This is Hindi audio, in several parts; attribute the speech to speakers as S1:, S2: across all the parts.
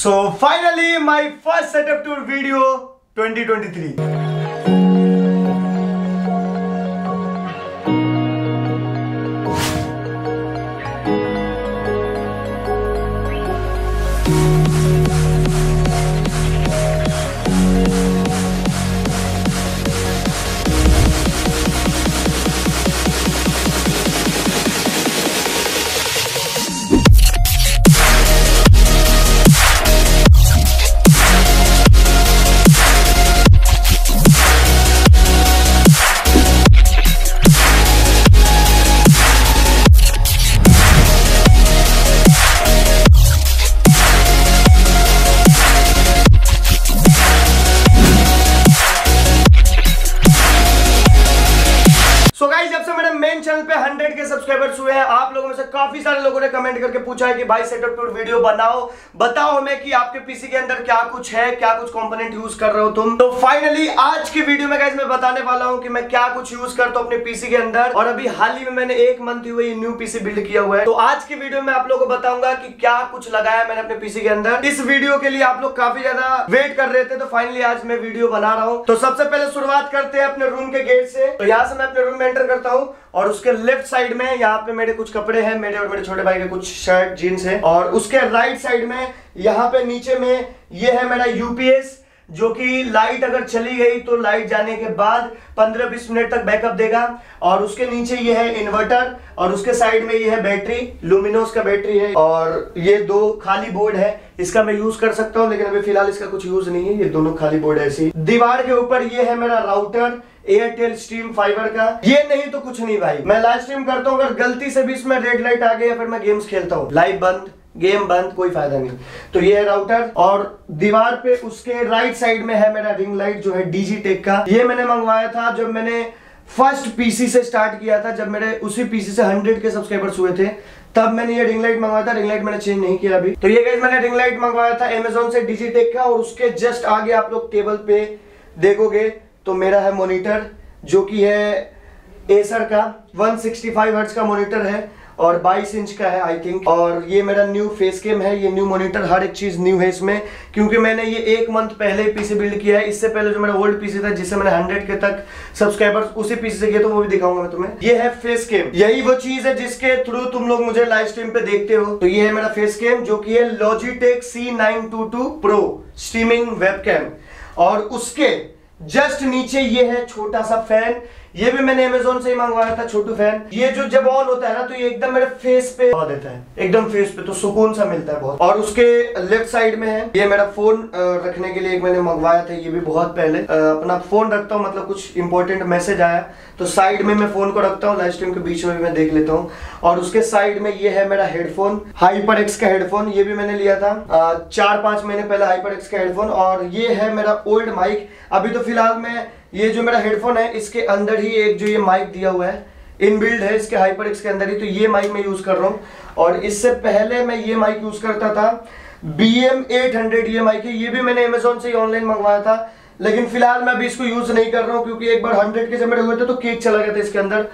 S1: So finally my first setup tour video 2023. Main channel पे 100 के सब्सक्राइबर्स हुए हैं। आप लोगों में से काफ़ी सारे लोगों ने कमेंट करके पूछा है कि भाई सेटअप टूर वीडियो बनाओ। बताओ हमें कि आपके पीसी के अंदर क्या कुछ है, क्या कुछ कंपोनेंट यूज़ कर रहे हो तुम। तो फाइनली आज की वीडियो में मैं बताने वाला हूँ कि मैं क्या कुछ यूज़ करता हूँ अपने पीसी के अंदर। और अभी हाल ही में मैंने एक मंथ हुए ये न्यू पीसी बिल्ड किया हुआ है। तो आज की वीडियो में आप लोगों को बताऊँगा कि क्या कुछ लगाया मैंने अपने पीसी के अंदर। इस वीडियो के लिए आप लोग काफ़ी ज़्यादा वेट कर रहे थे तो फाइनली आज मैं वीडियो बना रहा हूँ। तो सबसे पहले शुरुआत करते हैं अपने रूम के गेट से। तो यहाँ से मैं अपने रूम में एंटर करता हूँ। और उसके लेफ़्ट साइड में यहाँ पे मेरे कुछ कपड़े हैं, मेरे और मेरे छोटे भाई के कुछ शर्ट जीन्स है। और उसके राइट साइड में, यहाँ पे नीचे में ये है मेरा यूपीएस जो कि लाइट अगर चली गई तो लाइट जाने के बाद 15-20 मिनट तक बैकअप देगा। और उसके नीचे ये है इन्वर्टर और उसके साइड में ये है बैटरी लुमिनोस का बैटरी है। और ये दो खाली बोर्ड है, इसका मैं यूज़ कर सकता हूँ, लेकिन अभी फ़िलहाल इसका कुछ यूज़ नहीं है, ये दोनों खाली बोर्ड ऐसी दीवार के ऊपर ये है मेरा राउटर एयरटेल स्ट्रीम फाइबर का। ये नहीं तो कुछ नहीं भाई। मैं लाइव स्ट्रीम करता हूँ, अगर गलती से भी इसमें रेड लाइट आ गई या फिर मैं गेम्स खेलता हूँ। लाइव बंद गेम बंद, कोई फ़ायदा नहीं। तो ये है राउटर और दीवार पे उसके राइट साइड में है मेरा रिंग लाइट जो है डीजी टेक का। ये मैंने मंगवाया था जब मैंने फ़र्स्ट पीसी से स्टार्ट किया था, जब मेरे उसी पीसी से 100 के सब्सक्राइबर्स हुए थे। तब मैंने ये रिंग लाइट मंगवाया था। रिंग लाइट मैंने चेंज नहीं किया अभी। तो ये मैंने रिंग लाइट मंगवाया था अमेजोन से डीजी टेक का और उसके जस्ट आगे आप लोग टेबल पे देखोगे। तो मेरा है मॉनिटर जो कि है एसर का 165 सिक्सटी का मॉनिटर है और 22 इंच का है आई थिंक और ये मेरा न्यू फेस कैम है, ये न्यू मॉनिटर हर एक चीज़ न्यू है इसमें, क्योंकि मैंने ये एक मंथ पहले पीसी बिल्ड किया है। इससे पहले जो मेरा ओल्ड पीसी था, जिससे मैंने 100 के तक सब्सक्राइबर्स उसी पीसी से किए तो वो भी दिखाऊँगा मैं तुम्हें। ये है फेस कैम यही वो चीज़ है जिसके थ्रू तुम लोग मुझे लाइव स्ट्रीम पे देखते हो। तो ये है मेरा फेस कैम जो कि है Logitech C pro streaming web और उसके जस्ट नीचे ये है छोटा सा फ़ैन ये भी मैंने अमेजोन से ही मंगवाया था, छोटू फ़ैन ये जो जब ऑन होता है ना तो ये एकदम मेरे फेस पे हवा देता है। एकदम फेस पे तो सुकून सा मिलता है बहुत। और उसके लेफ़्ट साइड में है। ये मेरा फ़ोन रखने के लिए एक मैंने मंगवाया था, ये भी बहुत पहले। अपना फ़ोन रखता हूँ मतलब कुछ इंपॉर्टेंट मैसेज आया। तो साइड में मैं फ़ोन को रखता हूँ लाइव स्ट्रीम के बीच में भी मैं देख लेता हूँ। और उसके साइड में ये है मेरा हेडफोन हाइपर एक्स का हेडफोन ये भी मैंने लिया था। चार पाँच महीने पहले हाइपर एक्स का हेडफोन और ये है मेरा ओल्ड माइक अभी तो फ़िलहाल मैं ये जो मेरा हेडफोन है, इसके अंदर ही एक जो ये माइक दिया हुआ है इनबिल्ड है, इसके हाइपर के अंदर ही तो ये माइक मैं यूज़ कर रहा हूँ। और इससे पहले मैं ये माइक यूज़ करता था बी एम एट हंड्रेड ये माइक है, ये भी मैंने अमेजोन से ही ऑनलाइन मंगवाया था, लेकिन फ़िलहाल मैं अभी इसको यूज़ नहीं कर रहा हूँ, क्योंकि एक बार हंड्रेड के जमेट हुए थे तो केक चला गया था इसके अंदर।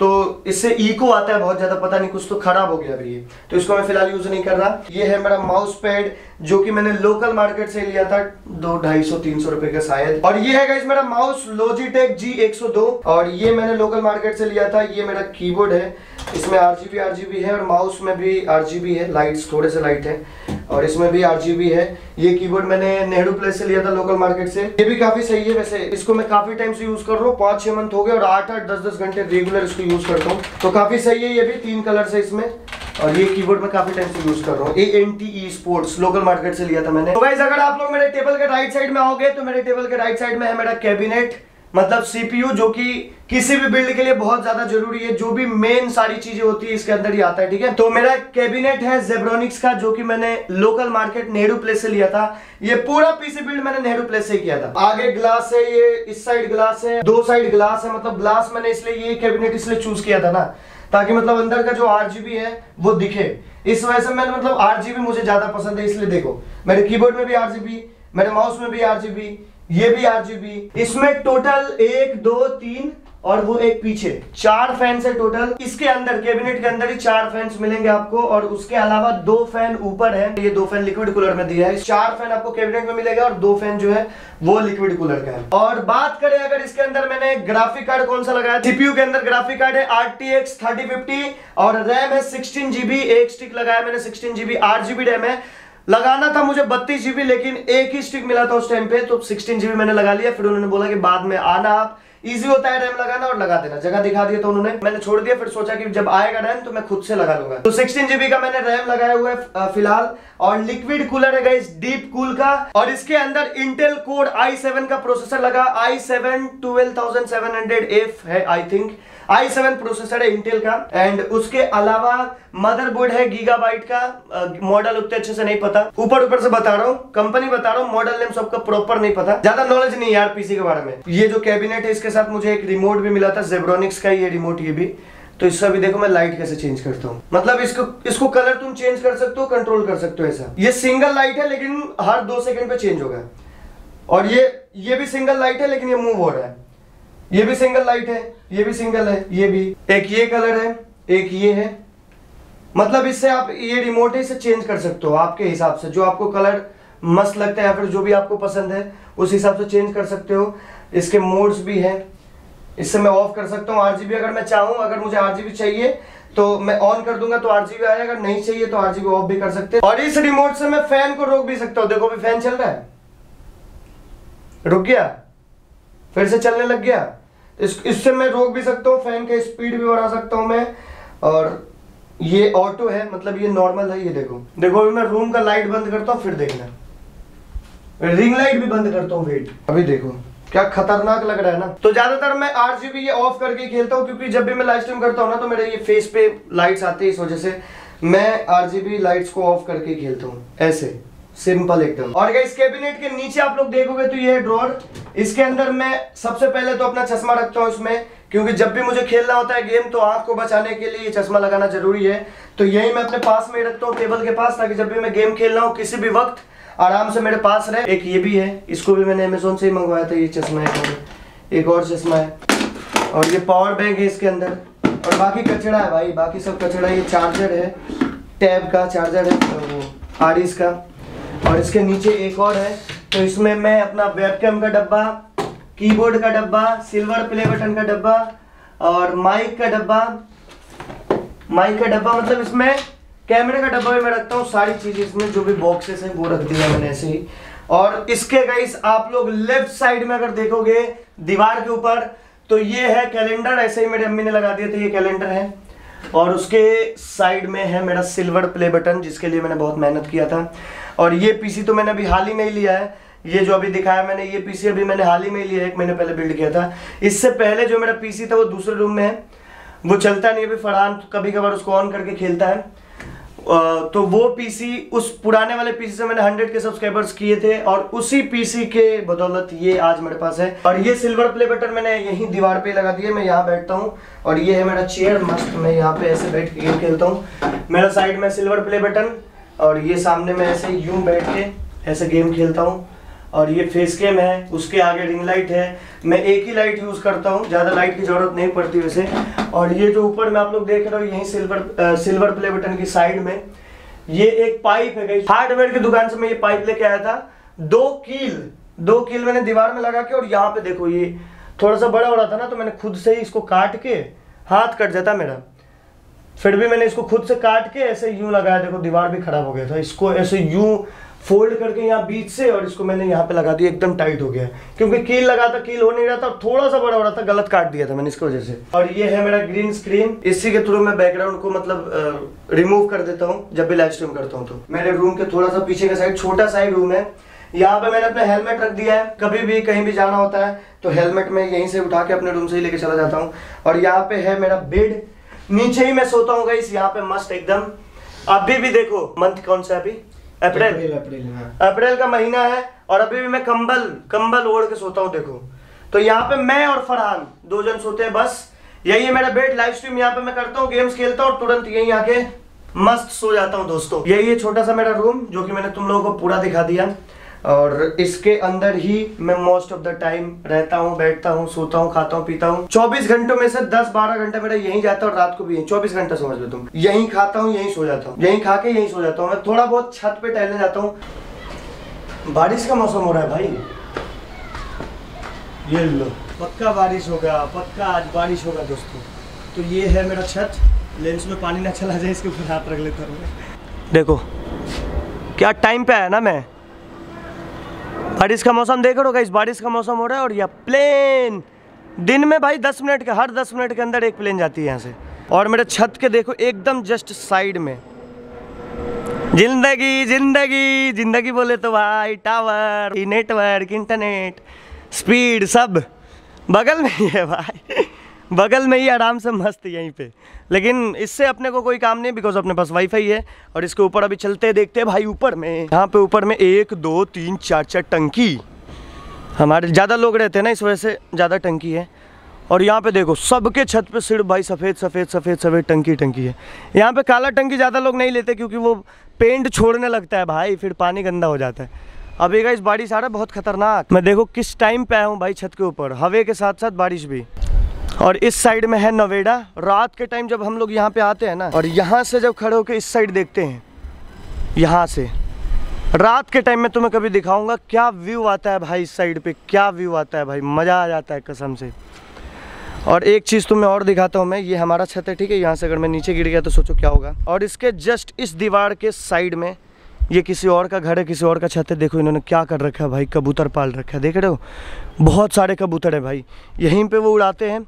S1: तो इससे इको आता है बहुत ज़्यादा, पता नहीं, कुछ तो खराब हो गया अभी ये। तो इसको मैं फ़िलहाल यूज़ नहीं कर रहा। ये है मेरा माउस पैड जो कि मैंने लोकल मार्केट से लिया था दो, ढाई सौ, तीन सौ रुपए का शायद। और ये है गाइस मेरा माउस लॉजिटेक जी 102 और ये मैंने लोकल मार्केट से लिया था, ये मेरा कीबोर्ड है। इसमें आरजीबी आरजीबी है और माउस में भी आरजीबी है लाइट्स थोड़े से लाइट है। और इसमें भी आरजीबी है। ये कीबोर्ड मैंने नेहरू प्लेस से लिया था लोकल मार्केट से। ये भी काफ़ी सही है वैसे। इसको मैं काफ़ी टाइम से यूज़ कर रहा हूँ। पाँच, छह मंथ हो गए और आठ आठ, दस दस घंटे रेगुलर इसको यूज़ करता हूँ। तो काफ़ी सही है ये भी। तीन कलर से इसमें। और ये कीबोर्ड मैं काफ़ी टाइम से यूज़ कर रहा हूँ। A N T E sports local market से लिया था मैंने। तो अगर आप लोग मेरे टेबल के राइट साइड में आओगे तो मेरे टेबल के राइट साइड में है मेरा कैबिनेट मतलब सीपीयू जो कि किसी भी बिल्ड के लिए बहुत ज़्यादा ज़रूरी है, जो भी मेन सारी चीज़ें होती है, इसके अंदर ही आता है, ठीक है? तो मेरा कैबिनेट है जेब्रोनिक्स का, जो कि मैंने लोकल मार्केट नेहरू प्लेस से लिया था। ये पूरा पीसी बिल्ड मैंने नेहरू प्लेस से किया था। आगे ग्लास है, ये इस साइड ग्लास है, दो साइड ग्लास है मतलब ग्लास मैंने इसलिए ये कैबिनेट इसलिए चूज़ किया था ना, ताकि मतलब अंदर का जो आरजीबी है, वो दिखे। इस वजह से मैंने मतलब आरजीबी मुझे ज़्यादा पसंद है, इसलिए देखो, मेरे कीबोर्ड में भी आरजीबी मेरे माउस में भी आरजीबी ये भी आरजीबी इसमें टोटल एक, दो, तीन और वो एक पीछे। चार फ़ैन है टोटल इसके अंदर कैबिनेट के अंदर ही चार फ़ैन मिलेंगे आपको और उसके अलावा दो फ़ैन ऊपर है। ये दो फ़ैन लिक्विड कूलर में दिया है। चार फ़ैन आपको कैबिनेट में मिलेगा और दो फ़ैन जो है, वो लिक्विड कूलर का है। और बात करें अगर इसके अंदर मैंने ग्राफिक कार्ड कौन सा लगाया सीपीयू के अंदर ग्राफिक कार्ड है आर टी और रैम है सिक्सटीन जीबी एक स्टिक लगाया मैंने सिक्सटीन जीबी आठ जीबी रैम है। लगाना था मुझे बत्तीस जीबी लेकिन एक ही स्टिक मिला था उस टाइम पे तो सिक्सटीन जीबी मैंने लगा लिया। फिर उन्होंने बोला कि बाद में आना आप। इजी होता है रैम लगाना और लगा देना। जगह दिखा दिया तो उन्होंने। मैंने छोड़ दिया, फिर सोचा कि जब आएगा रैम तो मैं खुद से लगा लूँगा। तो सिक्सटीन जीबी का मैंने रैम लगाया हुआ है फ़िलहाल। और लिक्विड कूलर है इस डीप कूल का। और इसके अंदर इंटेल कोड i7 का प्रोसेसर लगा। i7 12700 एफ़ है आई थिंक i7 प्रोसेसर है इंटेल का एंड उसके अलावा मदरबोर्ड है गीगाबाइट का मॉडल उतने अच्छे से नहीं पता। ऊपर ऊपर से बता रहा हूँ कंपनी बता रहा हूँ मॉडल नेम सबका प्रॉपर नहीं पता। ज़्यादा नॉलेज नहीं यार पीसी के बारे में। ये जो कैबिनेट है, इसके साथ मुझे एक रिमोट भी मिला था जेब्रोनिक्स का ये रिमोट ये भी। तो इसका भी देखो, मैं लाइट कैसे चेंज करता हूँ। मतलब इसको इसको कलर तुम चेंज कर सकते हो कंट्रोल कर सकते हो ऐसा। ये सिंगल लाइट है, लेकिन हर दो सेकंड पे चेंज होगा और ये ये भी सिंगल लाइट है, लेकिन ये मूव हो रहा है। ये भी सिंगल लाइट है, ये भी सिंगल है, ये भी। एक ये कलर है, एक ये है। मतलब इससे आप ये रिमोट से चेंज कर सकते हो आपके हिसाब से। जो आपको कलर मस्त लगता है या फिर जो भी आपको पसंद है, उस हिसाब से चेंज कर सकते हो। इसके मोड्स भी हैं। इससे मैं ऑफ़ कर सकता हूँ। आरजीबी अगर मैं चाहूँ, अगर मुझे आरजीबी चाहिए तो मैं ऑन कर दूँगा तो आरजीबी आएगा अगर नहीं चाहिए तो आरजीबी ऑफ़ भी कर सकते हैं। और इस रिमोट से मैं फ़ैन को रोक भी सकता हूँ। देखो भी फ़ैन चल रहा है। रुक गया? फिर से चलने लग गया। इस, इससे मैं रोक भी सकता हूँ फ़ैन का स्पीड भी बढ़ा सकता हूँ मैं। और ये ऑटो है मतलब ये नॉर्मल है, ये देखो। देखो, अभी मैं रूम का लाइट बंद करता हूँ, फिर देखना। रिंग लाइट भी बंद करता हूँ वेट अभी देखो, क्या खतरनाक लग रहा है ना। तो ज़्यादातर मैं आरजीबी ये ऑफ़ करके खेलता हूँ, क्योंकि जब भी मैं लाइव स्ट्रीम करता हूँ ना तो मेरे ये फेस पे लाइट्स आती है इस वजह से। मैं आरजीबी लाइट्स को ऑफ़ करके खेलता हूँ, ऐसे। सिंपल एकदम। और इस कैबिनेट के नीचे आप लोग देखोगे तो ये ड्रॉर इसके अंदर मैं सबसे पहले तो अपना चश्मा रखता हूँ इसमें, क्योंकि जब भी मुझे खेलना होता है गेम तो आँख को बचाने के लिए चश्मा लगाना ज़रूरी है। तो यही मैं अपने पास में रखता हूँ टेबल के पास, ताकि जब भी मैं गेम खेल रहा हूँ किसी भी वक्त, आराम से मेरे पास रहे। एक ये भी है, इसको भी मैंने अमेजोन से ही मंगवाया था, ये चश्मा है एक और चश्मा है। और ये पावर बैंक है इसके अंदर। और बाकी कचड़ा है भाई, बाकी सब कचड़ा, ये चार्जर है। टैब का चार्जर है वो आरिस का। और इसके नीचे एक और है तो इसमें मैं अपना वेबकैम का डब्बा कीबोर्ड का डब्बा सिल्वर प्ले बटन का डब्बा और माइक का डब्बा। माइक का डब्बा मतलब इसमें कैमरे का डब्बा भी मैं रखता हूँ, सारी चीज़ें इसमें जो भी बॉक्सेस हैं वो रख दिया मैंने ऐसे ही। और इसके गाइस आप लोग लेफ़्ट साइड में अगर देखोगे, दीवार के ऊपर तो ये है कैलेंडर ऐसे ही मेरी अम्मी ने लगा दिया तो ये कैलेंडर है। और उसके साइड में है मेरा सिल्वर प्ले बटन जिसके लिए मैंने बहुत मेहनत किया था। और ये पीसी तो मैंने अभी हाल ही में ही लिया है। ये जो अभी दिखाया मैंने, ये पीसी अभी मैंने हाल ही में ही लिया एक महीने पहले बिल्ड किया था। इससे पहले जो मेरा पीसी था वो दूसरे रूम में है। वो चलता नहीं अभी, फरहान कभी कभार उसको ऑन करके खेलता है। तो वो पीसी उस पुराने वाले पीसी से मैंने हंड्रेड के सब्सक्राइबर्स किए थे और उसी पीसी के बदौलत ये आज मेरे पास है। और ये सिल्वर प्ले बटन मैंने यही दीवार पे लगा दिया मैं यहाँ बैठता हूँ। और ये है मेरा चेयर मस्त मैं यहाँ पे ऐसे बैठ के खेलता हूँ। मेरा साइड में सिल्वर प्ले बटन और ये सामने में ऐसे यूँ बैठ के ऐसे गेम खेलता हूँ। और ये फेस कैम है, उसके आगे रिंग लाइट है। मैं एक ही लाइट यूज़ करता हूँ, ज़्यादा लाइट की ज़रूरत नहीं पड़ती वैसे। और ये जो ऊपर में आप लोग देख रहे हो, यही सिल्वर सिल्वर प्ले बटन की साइड में, ये एक पाइप है गई हार्डवेयर की दुकान से मैं ये पाइप लेके आया था। दो कील दो कील मैंने दीवार में लगा के और यहाँ पे देखो ये, थोड़ा सा बड़ा हो रहा था ना तो मैंने खुद से ही इसको काट के हाथ कट जाता मेरा। फिर भी मैंने इसको खुद से काट के ऐसे यूँ लगाया, देखो दीवार भी खराब हो गया था। इसको ऐसे यूँ फोल्ड करके यहाँ बीच से और इसको मैंने यहाँ पे लगा दिया, एकदम टाइट हो गया। क्योंकि कील लगा था, कील हो नहीं रहा था थोड़ा सा बड़ा हो रहा था, गलत काट दिया था मैंने इसकी वजह से। और ये है मेरा ग्रीन स्क्रीन इसी के थ्रू मैं बैकग्राउंड को मतलब रिमूव कर देता हूँ, जब भी लाइव स्ट्रीम करता हूँ तो। मेरे रूम के थोड़ा सा पीछे का साइड छोटा सा रूम है। यहाँ पे मैंने अपना हेलमेट रख दिया है। कभी भी कहीं भी जाना होता है तो हेलमेट में यहीं से उठा के अपने रूम से ही लेके चला जाता हूँ। और यहाँ पे है मेरा बेड नीचे ही मैं सोता हूँ इस यहाँ पे मस्त एकदम। अभी भी देखो मंथ कौन सा अभी? अप्रैल। अप्रैल हाँ। अप्रैल का महीना है और अभी भी मैं कंबल कंबल ओढ़ के सोता हूँ देखो। तो यहाँ पे मैं और फरहान दो जन सोते हैं बस। यही है मेरा बेड लाइव स्ट्रीम यहाँ पे मैं करता हूँ गेम्स खेलता हूँ और तुरंत यही आके मस्त सो जाता हूँ दोस्तों। यही है छोटा सा मेरा रूम जो कि मैंने तुम लोगों को पूरा दिखा दिया। और इसके अंदर ही मैं मोस्ट ऑफ़ द टाइम रहता हूँ बैठता हूँ सोता हूँ खाता हूँ पीता हूँ। 24 घंटों में से 10-12 घंटे मेरा यहीं जाता है और रात को भी यहीं। 24 घंटा समझ लो तुम। यहीं खाता हूँ यहीं सो जाता हूँ। यहीं खा के यहीं सो जाता हूँ। मैं थोड़ा बहुत छत पे टहलने जाता हूँ। बारिश का मौसम हो रहा है भाई। ये लो पक्का बारिश होगा पक्का आज बारिश होगा दोस्तों। तो ये है मेरा छत। लेंस में पानी ना चला जाए इसके ऊपर हाथ रख लेता हूँ। देखो क्या टाइम पे आया ना मैं? बारिश का मौसम देख रहे हो इस बारिश का मौसम हो रहा है और यह प्लेन दिन में भाई दस मिनट के, हर दस मिनट के अंदर एक प्लेन जाती है यहाँ से। और मेरे छत के देखो, एकदम जस्ट साइड में। ज़िंदगी ज़िंदगी ज़िंदगी बोले तो भाई टावर नेटवर्क इंटरनेट स्पीड सब। बगल में ही है भाई। बगल में ही आराम से मस्त यहीं पे। लेकिन इससे अपने को कोई काम नहीं बिकॉज़ अपने पास वाईफाई है, और इसके ऊपर अभी चलते देखते हैं भाई ऊपर में। यहाँ पे ऊपर में एक, दो, तीन, चार चार टंकी। हमारे ज़्यादा लोग रहते हैं ना, इस वजह से ज़्यादा टंकी है। और यहाँ पे देखो, सबके छत पे सिर्फ़ भाई सफ़ेद सफ़ेद सफ़ेद सफ़ेद टंकी टंकी है। यहाँ पे काला टंकी ज़्यादा लोग नहीं लेते, क्योंकि वो पेंट छोड़ने लगता है भाई, फिर पानी गंदा हो जाता है। अभी का इस बारिश आ रहा है, बहुत खतरनाक। मैं देखो किस टाइम पे आया हूँ भाई छत के ऊपर। हवे के साथ साथ बारिश भी। और इस साइड में है नोवेडा रात के टाइम जब हम लोग यहाँ पे आते हैं ना, और यहाँ से जब खड़े होकर इस साइड देखते हैं, यहाँ से। रात के टाइम में तुम्हें कभी दिखाऊँगा, क्या व्यू आता है भाई इस साइड पे, क्या व्यू आता है भाई, मज़ा आ जाता है कसम से। और एक चीज़ तुम्हें और दिखाता हूँ मैं, ये हमारा छत है, ठीक है? यहाँ से अगर मैं नीचे गिर गया तो सोचो क्या होगा। और इसके जस्ट इस दीवार के साइड में, ये किसी और का घर है, किसी और का छत है, देखो इन्होंने क्या कर रखा है भाई, कबूतर पाल रखा है, देख रहे हो? बहुत सारे कबूतर है भाई। यहीं पे वो उड़ाते हैं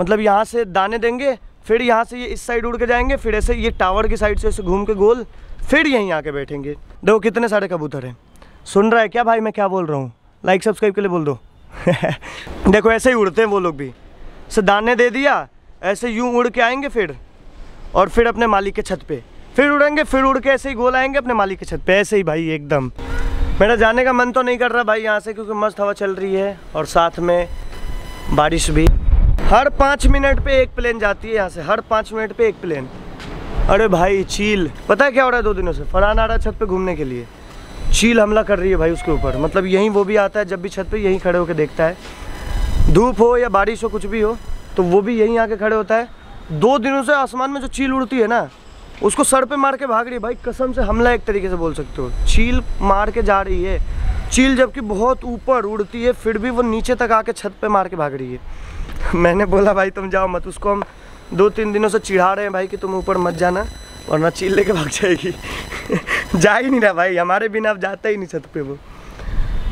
S1: मतलब यहाँ से दाने देंगे, फिर यहाँ से ये इस साइड उड़ के जाएँगे, फिर ऐसे ये टावर की साइड से ऐसे घूम के गोल, फिर यहीं आके बैठेंगे। देखो कितने सारे कबूतर हैं। सुन रहा है क्या भाई? मैं क्या बोल रहा हूँ? लाइक सब्सक्राइब के लिए बोल दो। देखो ऐसे ही उड़ते हैं वो लोग भी। से दाने दे दिया, ऐसे यूँ उड़ के आएँगे फिर, और फिर अपने मालिक के छत पे। फिर उड़ेंगे, फिर उड़ के ऐसे ही गोल आएँगे अपने मालिक के छत पे। ऐसे ही भाई, एकदम। मेरा जाने का मन तो नहीं कर रहा भाई यहाँ से, क्योंकि मस्त हवा चल रही है, और साथ में बारिश भी। हर पाँच मिनट पे एक प्लेन जाती है यहाँ से, हर पाँच मिनट पे एक प्लेन। अरे भाई, चील। पता है क्या हो रहा है दो दिनों से? फरहान आ रहा है छत पे घूमने के लिए। चील हमला कर रही है भाई उसके ऊपर। मतलब यहीं वो भी आता है, जब भी छत पे यहीं खड़े होकर देखता है। धूप हो या बारिश हो, कुछ भी हो तो वो भी यहीं आके खड़े होता है। दो दिनों से आसमान में जो चील उड़ती है ना, उसको सर पे मार के भाग रही है। भाई, कसम से हमला एक तरीके से बोल सकते हो। चील मार के जा रही है। चील जबकि बहुत ऊपर उड़ती है, फिर भी वो नीचे तक आके छत पे मार के भाग रही है। मैंने बोला, भाई, तुम जाओ मत, उसको हम दो तीन दिनों से चिढ़ा रहे हैं भाई कि तुम ऊपर मत जाना, वरना चील लेके भाग जाएगी। जा ही नहीं रहा भाई, हमारे बिना अब जाता ही नहीं छत पे वो।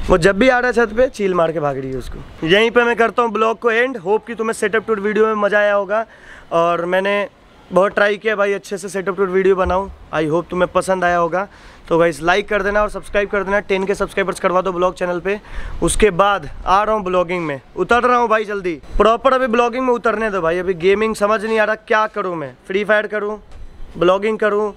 S1: वो जब भी आ रहा है छत पे, चील मार के भाग रही है उसको। यहीं पे मैं करता हूँ ब्लॉग को एंड। होप कि तुम्हें सेटअप टूर वीडियो में मज़ा आया होगा। और मैंने बहुत ट्राई किया भाई, अच्छे से सेटअप टूर वीडियो बनाऊँ। आई होप तुम्हें पसंद आया होगा। तो गाइस लाइक कर देना और सब्सक्राइब कर देना। टेन के सब्सक्राइबर्स करवा दो ब्लॉग चैनल पे। उसके बाद आ रहा हूँ ब्लॉगिंग में। उतर रहा हूँ भाई जल्दी। प्रॉपर अभी ब्लॉगिंग में उतरने दो भाई। अभी गेमिंग समझ नहीं आ रहा क्या करूँ मैं। फ्री फायर करूँ ब्लॉगिंग करूँ,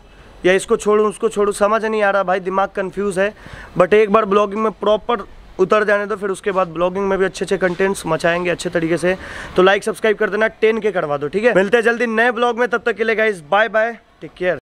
S1: या इसको छोड़ूँ, उसको छोड़ूँ, समझ नहीं आ रहा। भाई दिमाग कन्फ्यूज़ है। बट एक बार ब्लॉगिंग में प्रॉपर उतर जाने दो, फिर उसके बाद ब्लॉगिंग में भी अच्छे अच्छे कंटेंट्स मचाएँगे अच्छे तरीके से। तो लाइक सब्सक्राइब कर देना, टेन के करवा दो, ठीक है? मिलते हैं जल्दी नए ब्लॉग में, तब तक के लिए guys bye bye take care